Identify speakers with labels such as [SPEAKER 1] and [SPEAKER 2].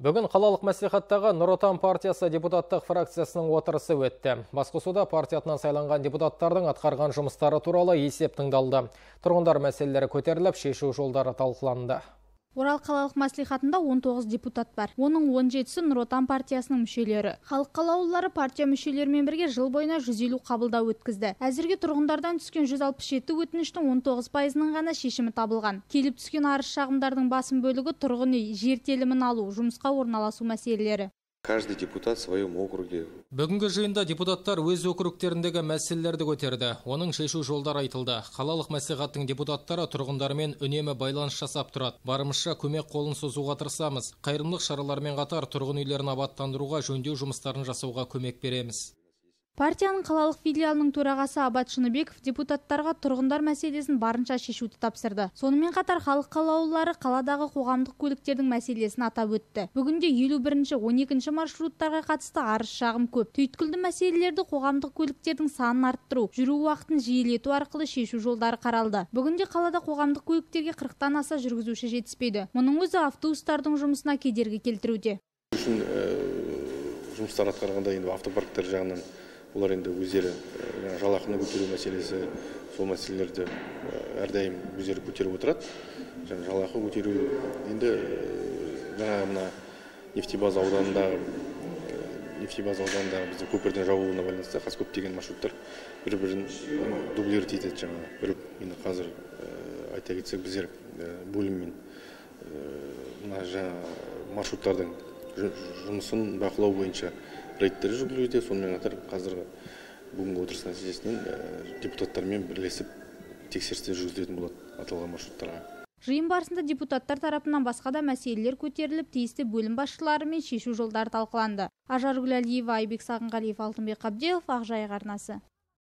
[SPEAKER 1] Бүгін қалалық мәслихаттағы Нұр Отан партиясы депутаттық фракциясының отырысы өтті. Басқосуда партиятынан сайланған депутаттардың атқарған жұмыстары туралы есеп тыңдалды. Тұрғындар мәселелері көтеріліп, шешу жолдары талқыланды.
[SPEAKER 2] Орал қалалық мәслихатында 19 депутат бар. Оның 17-сі Нұр Отан партиясының мүшелері. Халық қалаулылары партия мүшелерімен бірге жыл бойына 150 қабылдау өткізді. Әзірге тұрғындардан түскен 167 өтініштің 19 пайызының ғана шешімі табылған. Келіп түскен арыз шағымдардың басым бөлігі тұрғын үй, жер телімін алу, жұмысқа орналасу мәселелері
[SPEAKER 3] каждый депутат в своем округе.
[SPEAKER 1] Бүгінгі жиында депутаттар өз округтеріндегі мәселелерді көтерді. Оның шешу жолдары айтылды. Қалалық мәслихаттың депутаттары тұрғындармен үнемі байланыс жасап тұрады. Барымызша көмек қолын созуға тырысамыз. Қайырымдылық шараларымен қатар тұрғын үйлерін абаттандыруға жөндеу жұмыстарын жасауға көмек береміз.
[SPEAKER 2] Партияның қалалық филиалының төрағасы абат шыныбеков депутаттарға тұрғындар мәселесін барынша шешуді тапсырды. Сонымен қатар халық қалаулылары қаладағы қоғамдық көліктердің мәселесін атап өтті. Бүгінде елу бірінші он екінші маршруттарға қатысты арыз шағым көп. Түйткілді мәселелерді қоғамдық көліктердің санын арттыру жүру уақытын жиілету арқылы шешу жолдары қаралды. Бүгінде қалада қоғамдық көліктерге қырықтан аса жүргізуші жетіспейді. Мұның өзі автобустардың жұмысына кедергі келтіруде.
[SPEAKER 3] Үшін жұмыстар атқарғанда енді автопарктер жағынан олар енді өздері жалақыны көтеру мәселесі сол мәселелерді әрдайым өздері көтеріп отырады. Жаңа жалақы көтеру енді жаңағы мына нефтебаза ауданындағы нефтебаза ауданындағы біздің көпірдің жабылуына байланысты қазір көптеген маршруттар бір бірін дублировать етеді жаңағы. Бір енді қазір айта кетсек біздер бөліммен мына жаңа маршруттардың жұмысын бақылау бойынша рейдтер жүргізілуде. Сонымен қатар қазіргі бүгінгі отырыс нәтижесінен депутаттармен бірлесіп тексерістер жүргізілетін болады аталған маршруттарға.
[SPEAKER 2] Жиын барысында депутаттар тарапынан басқа да мәселелер көтеріліп тиісті бөлім басшыларымен шешу жолдары талқыланды. Ажаргүл әлиева айбек сағынғалиев алтынбек қабдеев ақжайық арнасы.